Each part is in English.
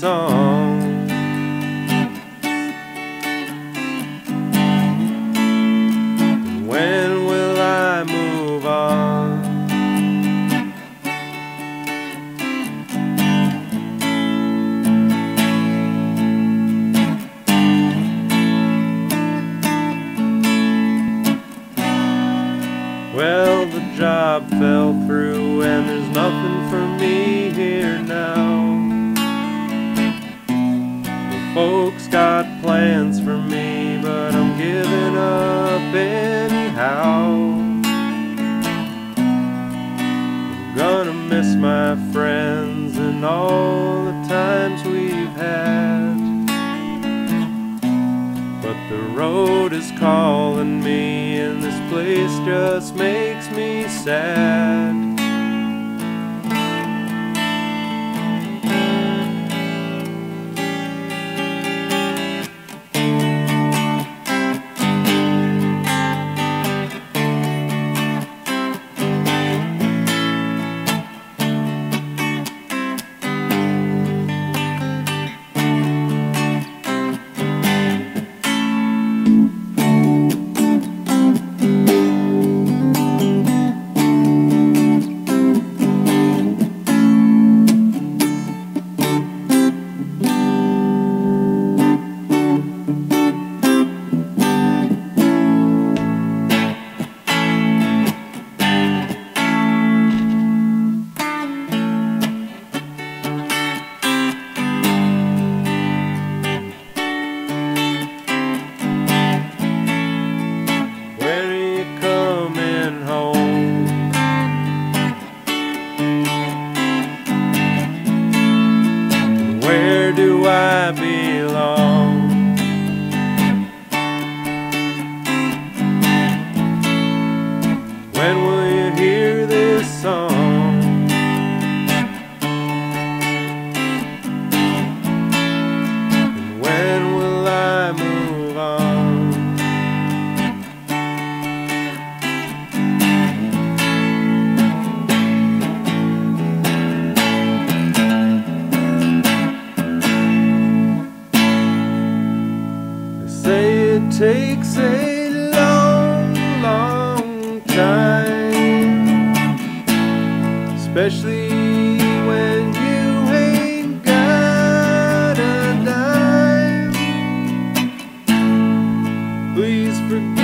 song. my friends and all the times we've had. But the road is calling me, and this place just makes me sad. do I be? takes a long, long time, especially when you ain't got a dime. Please forgive.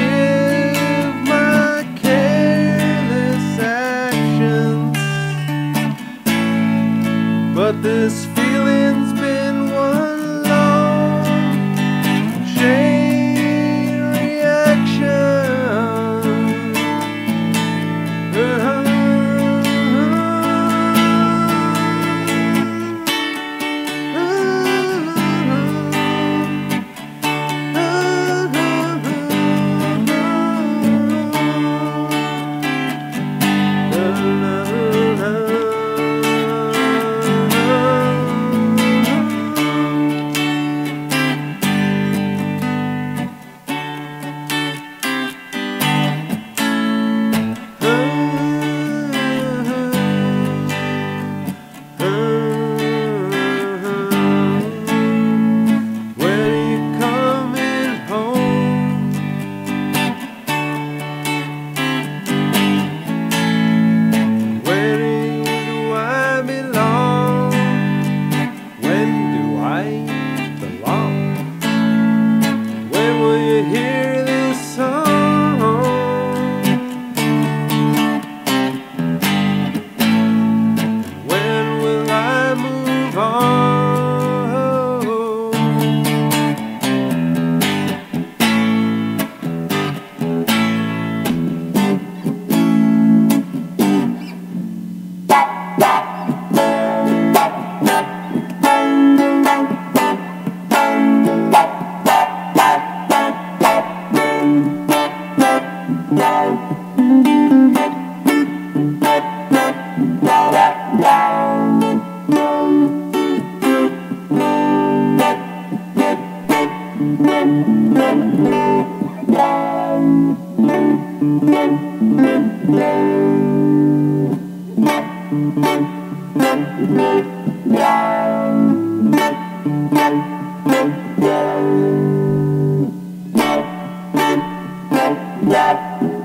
Yeah.